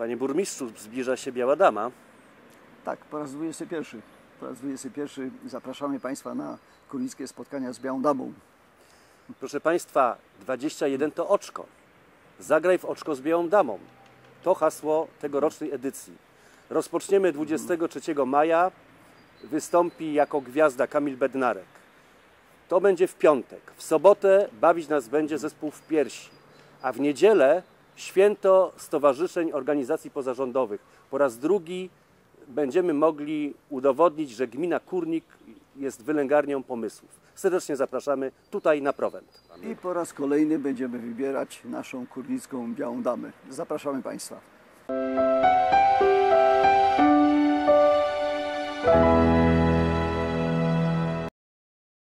Panie burmistrzu, zbliża się Biała Dama. Tak, po raz 21. Po raz 21 zapraszamy Państwa na kurnickie spotkania z Białą Damą. Proszę Państwa, 21 to oczko. Zagraj w oczko z Białą Damą. To hasło tegorocznej edycji. Rozpoczniemy 23 maja. Wystąpi jako gwiazda Kamil Bednarek. To będzie w piątek. W sobotę bawić nas będzie zespół w piersi. A w niedzielę święto Stowarzyszeń Organizacji Pozarządowych. Po raz drugi będziemy mogli udowodnić, że gmina Kurnik jest wylęgarnią pomysłów. Serdecznie zapraszamy tutaj na Prowent. I po raz kolejny będziemy wybierać naszą kurnicką Białą Damę. Zapraszamy Państwa.